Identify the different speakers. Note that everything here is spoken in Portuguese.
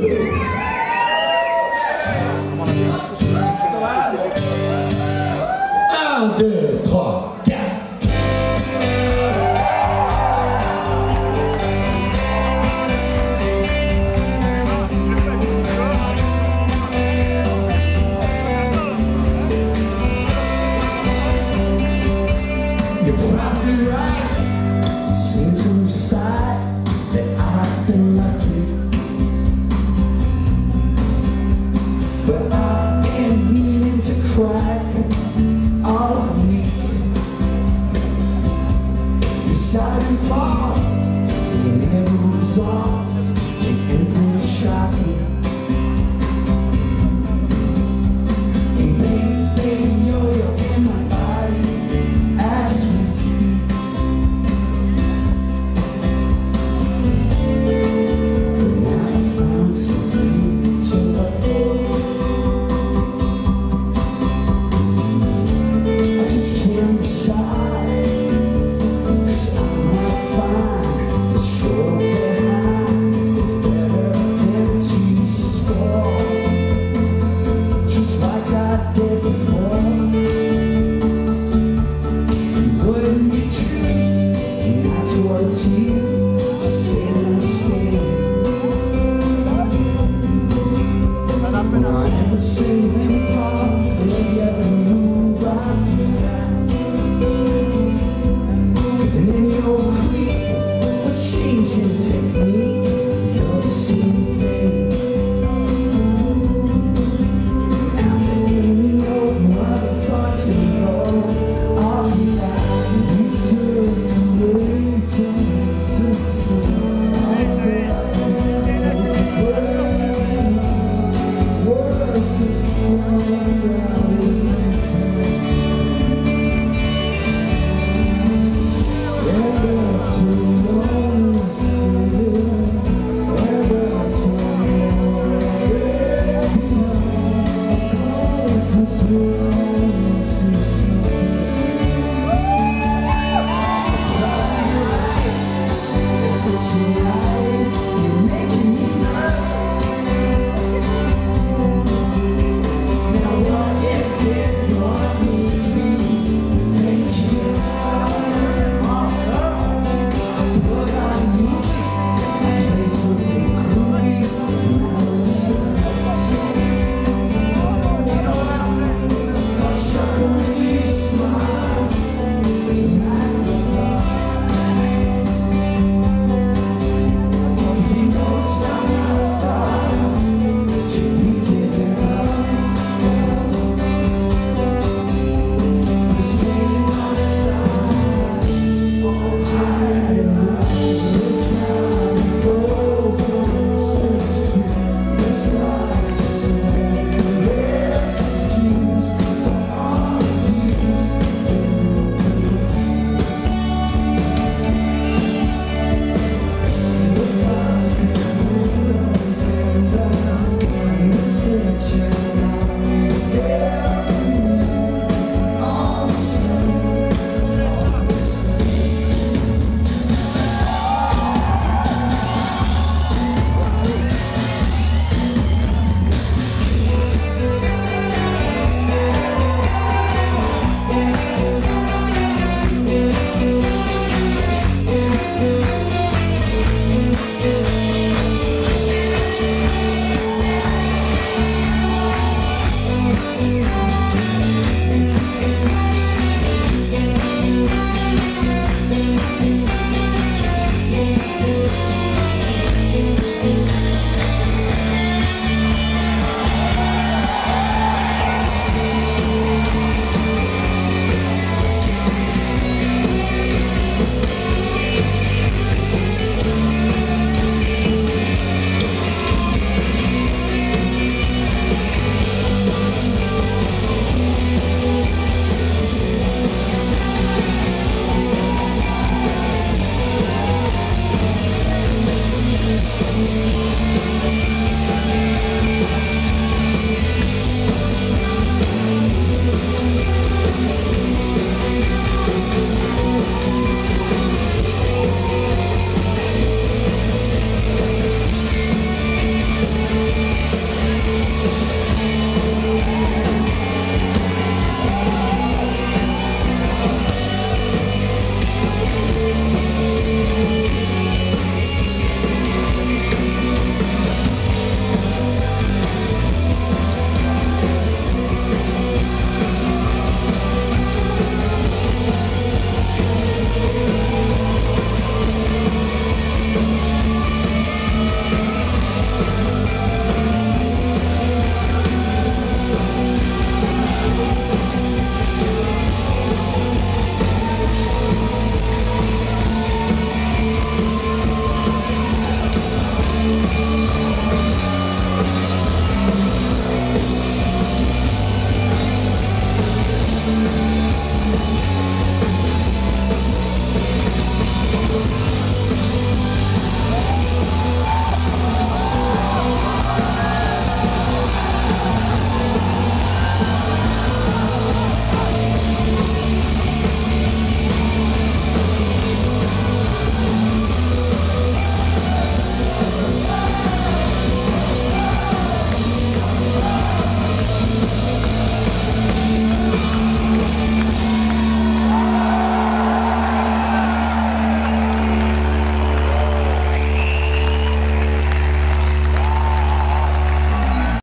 Speaker 1: Un,
Speaker 2: deux, song. see. 亲爱。